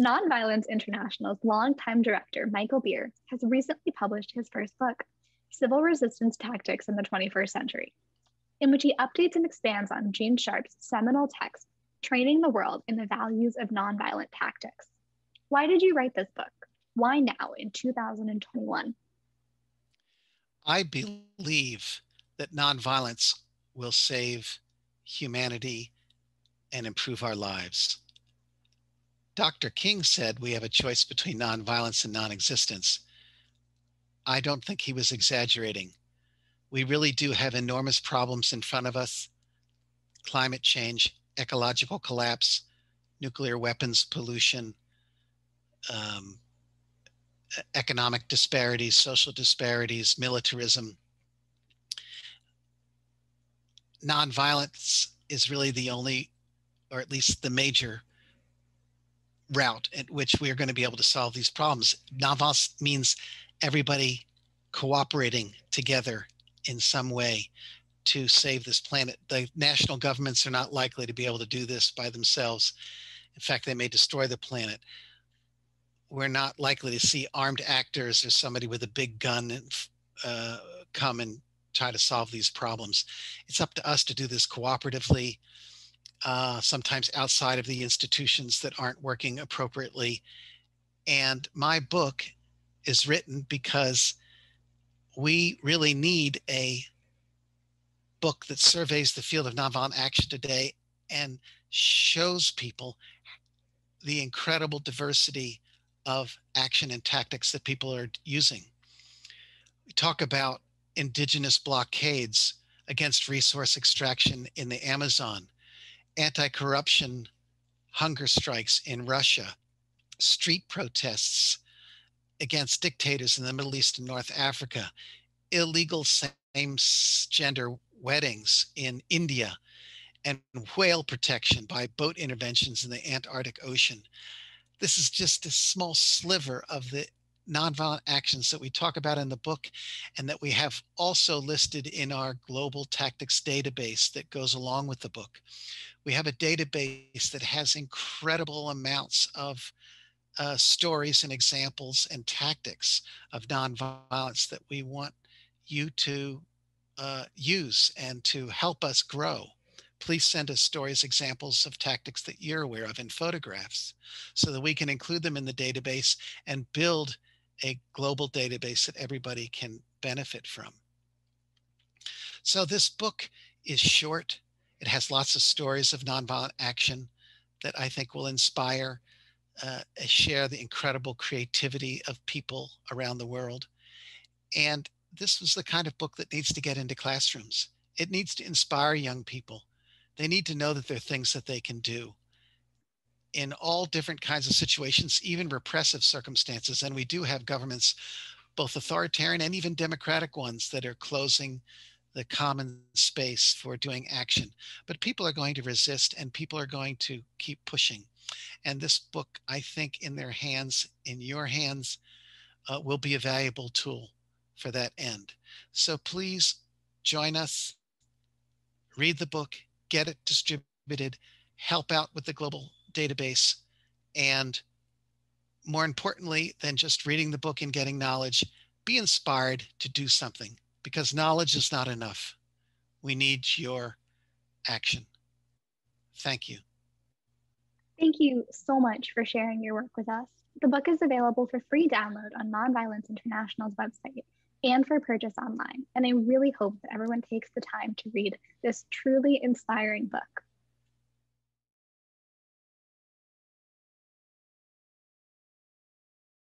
Nonviolence International's longtime director, Michael Beer, has recently published his first book, Civil Resistance Tactics in the 21st Century, in which he updates and expands on Gene Sharp's seminal text, Training the World in the Values of Nonviolent Tactics. Why did you write this book? Why now in 2021? I believe that nonviolence will save humanity and improve our lives. Dr. King said we have a choice between nonviolence and nonexistence. I don't think he was exaggerating. We really do have enormous problems in front of us climate change, ecological collapse, nuclear weapons pollution, um, economic disparities, social disparities, militarism. Nonviolence is really the only, or at least the major route at which we are going to be able to solve these problems. Navas means everybody cooperating together in some way to save this planet. The national governments are not likely to be able to do this by themselves. In fact, they may destroy the planet. We're not likely to see armed actors or somebody with a big gun uh, come and try to solve these problems. It's up to us to do this cooperatively uh, sometimes outside of the institutions that aren't working appropriately. And my book is written because we really need a book that surveys the field of nonviolent action today and shows people the incredible diversity of action and tactics that people are using. We talk about indigenous blockades against resource extraction in the Amazon anti corruption hunger strikes in Russia, street protests against dictators in the Middle East and North Africa, illegal same gender weddings in India, and whale protection by boat interventions in the Antarctic Ocean. This is just a small sliver of the nonviolent actions that we talk about in the book and that we have also listed in our global tactics database that goes along with the book. We have a database that has incredible amounts of uh, stories and examples and tactics of nonviolence that we want you to uh, use and to help us grow. Please send us stories, examples of tactics that you're aware of in photographs so that we can include them in the database and build a global database that everybody can benefit from. So this book is short. It has lots of stories of nonviolent action that I think will inspire, uh, share the incredible creativity of people around the world. And this was the kind of book that needs to get into classrooms. It needs to inspire young people. They need to know that there are things that they can do in all different kinds of situations, even repressive circumstances. And we do have governments, both authoritarian and even democratic ones, that are closing the common space for doing action. But people are going to resist and people are going to keep pushing. And this book, I think, in their hands, in your hands, uh, will be a valuable tool for that end. So please join us, read the book, get it distributed, help out with the global database. And more importantly than just reading the book and getting knowledge, be inspired to do something because knowledge is not enough. We need your action. Thank you. Thank you so much for sharing your work with us. The book is available for free download on Nonviolence International's website and for purchase online. And I really hope that everyone takes the time to read this truly inspiring book.